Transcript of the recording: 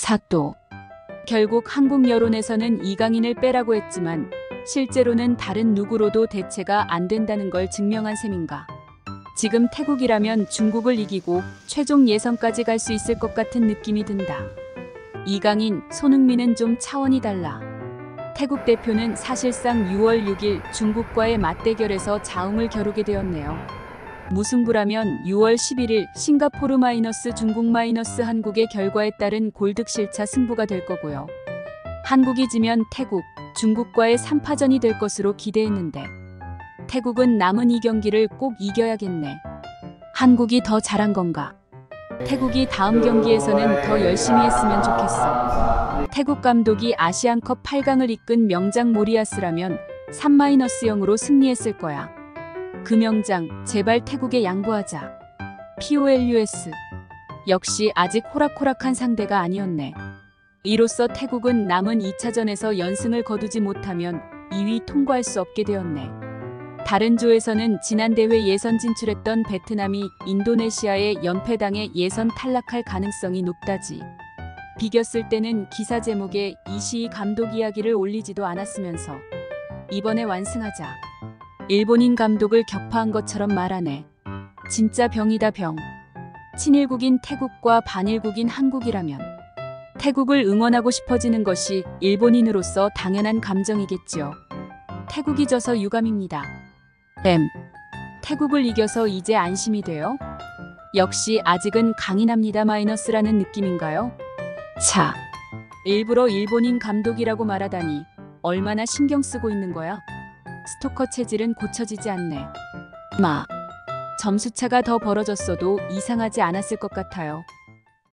사또. 결국 한국 여론에서는 이강인을 빼라고 했지만 실제로는 다른 누구로도 대체가 안 된다는 걸 증명한 셈인가. 지금 태국이라면 중국을 이기고 최종 예선까지 갈 수 있을 것 같은 느낌이 든다. 이강인, 손흥민은 좀 차원이 달라. 태국 대표는 사실상 6월 6일 중국과의 맞대결에서 자웅을 겨루게 되었네요. 무승부라면 6월 11일 싱가포르 마이너스 중국 마이너스 한국의 결과에 따른 골득 실차 승부가 될 거고요. 한국이 지면 태국, 중국과의 3파전이 될 것으로 기대했는데 태국은 남은 이 경기를 꼭 이겨야겠네. 한국이 더 잘한 건가? 태국이 다음 경기에서는 더 열심히 했으면 좋겠어. 태국 감독이 아시안컵 8강을 이끈 명장 모리아스라면 3-0으로 승리했을 거야. 그 명장, 제발 태국에 양보하자. POLUS. 역시 아직 호락호락한 상대가 아니었네. 이로써 태국은 남은 2차전에서 연승을 거두지 못하면 2위 통과할 수 없게 되었네. 다른 조에서는 지난 대회 예선 진출했던 베트남이 인도네시아의 연패당해 예선 탈락할 가능성이 높다지. 비겼을 때는 기사 제목에 이시이 감독 이야기를 올리지도 않았으면서 이번에 완승하자. 일본인 감독을 격파한 것처럼 말하네. 진짜 병이다 병. 친일국인 태국과 반일국인 한국이라면 태국을 응원하고 싶어지는 것이 일본인으로서 당연한 감정이겠지요. 태국이 져서 유감입니다. M. 태국을 이겨서 이제 안심이 돼요? 역시 아직은 강인합니다 마이너스라는 느낌인가요? 차. 일부러 일본인 감독이라고 말하다니 얼마나 신경 쓰고 있는 거야? 스토커 체질은 고쳐지지 않네. 마. 점수차가 더 벌어졌어도 이상하지 않았을 것 같아요.